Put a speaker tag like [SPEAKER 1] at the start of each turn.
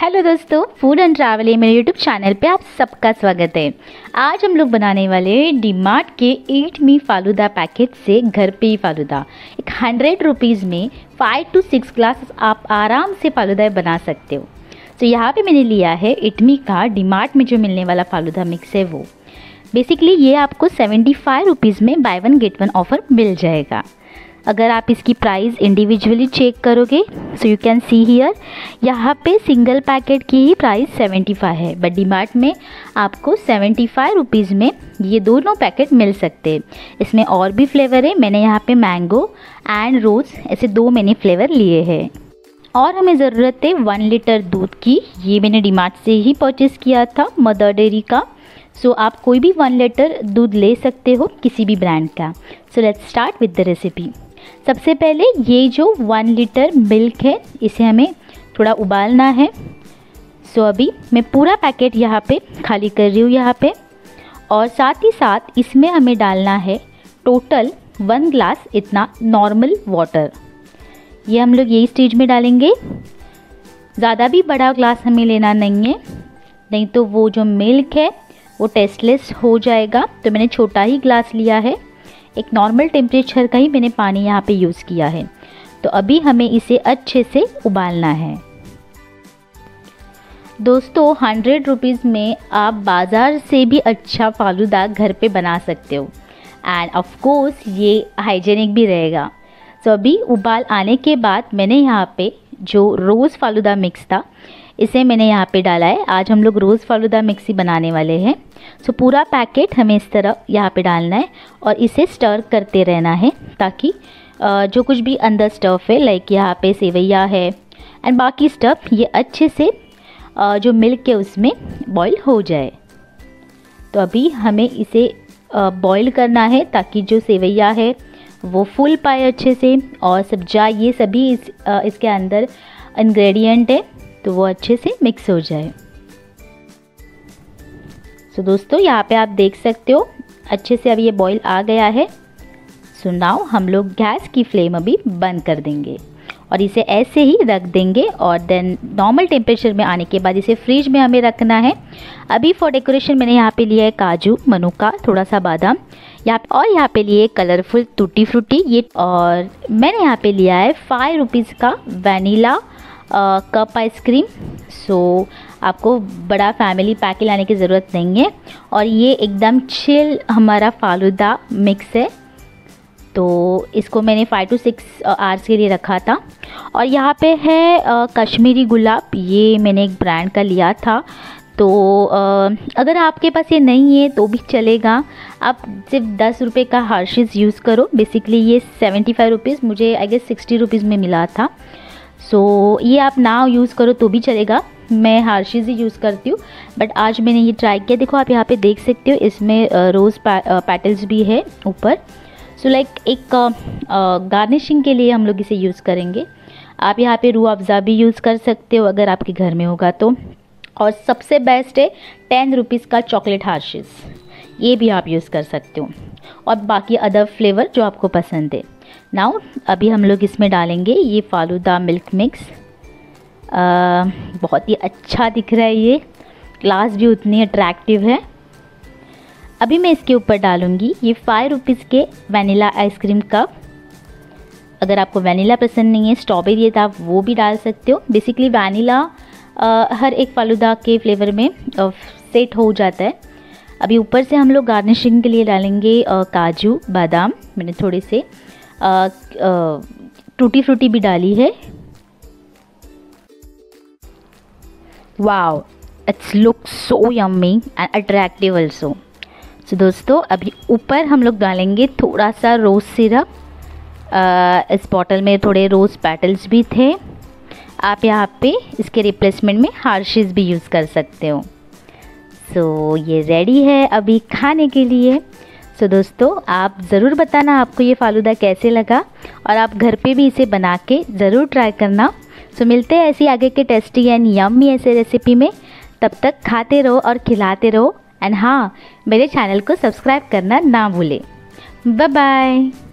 [SPEAKER 1] Hello दोस्तों food and travel मेरे YouTube channel पे आप सबका स्वागत है। आज हम लोग बनाने वाले डीमार्ट के ईट मी फालूदा पैकेट से घर पे ही फालूदा एक हंड्रेड रुपीज़ में फाइव टू सिक्स ग्लास आप आराम से फालूदा बना सकते हो। तो यहाँ पे मैंने लिया है इटमी का डीमार्ट में जो मिलने वाला फालूदा मिक्स है वो। बेसिकली ये आपको सेवेंटी फाइव रुपीज़ में buy one get one offer मिल जाएगा। अगर आप इसकी प्राइस इंडिविजुअली चेक करोगे so you can see here यहाँ पे सिंगल पैकेट की ही प्राइस 75 है बट डीमार्ट में आपको 75 फाइव रुपीज़ में ये दोनों पैकेट मिल सकते हैं। इसमें और भी फ्लेवर है मैंने यहाँ पे मैंगो एंड रोज़ ऐसे दो मैंने फ्लेवर लिए हैं। और हमें ज़रूरत है वन लीटर दूध की ये मैंने डीमार्ट से ही परचेज़ किया था मदर डेरी का। सो so, आप कोई भी वन लीटर दूध ले सकते हो किसी भी ब्रांड का। So let's start with the recipe सबसे पहले ये जो वन लीटर मिल्क है, इसे हमें थोड़ा उबालना है। सो अभी मैं पूरा पैकेट यहाँ पे खाली कर रही हूँ यहाँ पे। और साथ ही साथ इसमें हमें डालना है टोटल वन ग्लास इतना नॉर्मल वाटर ये हम लोग यही स्टेज में डालेंगे। ज़्यादा भी बड़ा ग्लास हमें लेना नहीं है। नहीं तो वो जो मिल्क है, वो टेस्टलेस हो जाएगा। तो मैंने छोटा ही ग्लास लिया है। एक नॉर्मल टेम्परेचर का ही मैंने पानी यहाँ पे यूज़ किया है। तो अभी हमें इसे अच्छे से उबालना है। दोस्तों हंड्रेड रुपीज़ में आप बाज़ार से भी अच्छा फालूदा घर पे बना सकते हो। एंड ऑफ़ कोर्स ये हाइजेनिक भी रहेगा। तो अभी उबाल आने के बाद मैंने यहाँ पे जो रोज़ फालूदा मिक्स था इसे मैंने यहाँ पे डाला है। आज हम लोग रोज़ फालूदा मिक्सी बनाने वाले हैं। सो पूरा पैकेट हमें इस तरह यहाँ पे डालना है और इसे स्टर करते रहना है ताकि जो कुछ भी अंदर स्टफ़ है लाइक यहाँ पे सेवैया है एंड बाकी स्टफ़ ये अच्छे से जो मिल्क है उसमें बॉईल हो जाए। तो अभी हमें इसे बॉईल करना है ताकि जो सेवैया है वो फुल पाए अच्छे से और सब्जा ये सभी इस इसके अंदर इंग्रेडिएंट है। तो वो अच्छे से मिक्स हो जाए। सो दोस्तों, यहाँ पे आप देख सकते हो, अच्छे से अभी ये बॉईल आ गया है। सो नाउ हम लोग गैस की फ्लेम अभी बंद कर देंगे और इसे ऐसे ही रख देंगे और देन नॉर्मल टेम्परेचर में आने के बाद इसे फ्रिज में हमें रखना है। अभी फॉर डेकोरेशन मैंने यहाँ पे लिया है काजू, मनुका थोड़ा सा बादाम। यहाँ और यहाँ पे लिए कलरफुल टूटी फ्रूटी ये और मैंने यहाँ पे लिया है फाइव रुपीज़ का vanilla cup ice cream so आपको बड़ा फैमिली पैक लाने की ज़रूरत नहीं है। और ये एकदम चिल हमारा फालूदा मिक्स है। तो इसको मैंने फाइव टू सिक्स आवर्स के लिए रखा था। और यहाँ पे है आ, कश्मीरी गुलाब। ये मैंने एक ब्रांड का लिया था। तो आ, अगर आपके पास ये नहीं है तो भी चलेगा। आप सिर्फ़ दस रुपये का हर्शीज़ यूज़ करो। बेसिकली ये सेवेंटी फाइव रुपीज़ मुझे आई गेस सिक्सटी रुपीज़ में मिला था। सो so, ये आप ना यूज़ करो तो भी चलेगा। मैं हार्शीज ही यूज़ करती हूँ। बट आज मैंने ये ट्राई किया। देखो आप यहाँ पे देख सकते हो इसमें रोज़ पैटल्स भी है ऊपर। सो so, लाइक like एक गार्निशिंग के लिए हम लोग इसे यूज़ करेंगे। आप यहाँ पे रू अफ़ज़ा भी यूज़ कर सकते हो अगर आपके घर में होगा तो। और सबसे बेस्ट है टेन रुपीज़ का चॉकलेट हार्शीज़ ये भी आप यूज़ कर सकते हो। और बाकी अदर फ्लेवर जो आपको पसंद है। नाउ अभी हम लोग इसमें डालेंगे ये फालूदा मिल्क मिक्स आ, बहुत ही अच्छा दिख रहा है ये। ग्लास भी उतनी अट्रैक्टिव है। अभी मैं इसके ऊपर डालूँगी ये फाइव रुपीज़ के वनीला आइसक्रीम कप अगर आपको वनीला पसंद नहीं है स्ट्रॉबेरी है तो आप वो भी डाल सकते हो। बेसिकली वनीला हर एक फालूदा के फ्लेवर में सेट हो जाता है। अभी ऊपर से हम लोग गार्निशिंग के लिए डालेंगे काजू बादाम। मैंने थोड़े से टूटी फ्रूटी भी डाली है। Wow it's look so yummy and attractive also so दोस्तों अभी ऊपर हम लोग डालेंगे थोड़ा सा रोज़ सिरप इस बॉटल में थोड़े रोज़ पेटल्स भी थे। आप यहाँ पे इसके रिप्लेसमेंट में हार्शिस भी यूज़ कर सकते हो। सो so, ये रेडी है अभी खाने के लिए। सो so, दोस्तों आप ज़रूर बताना आपको ये फालूदा कैसे लगा और आप घर पे भी इसे बना के ज़रूर ट्राई करना। सो so, मिलते हैं ऐसी आगे के टेस्टी एंड यम्मी ऐसे रेसिपी में। तब तक खाते रहो और खिलाते रहो। एंड हाँ मेरे चैनल को सब्सक्राइब करना ना भूलें। Bye bye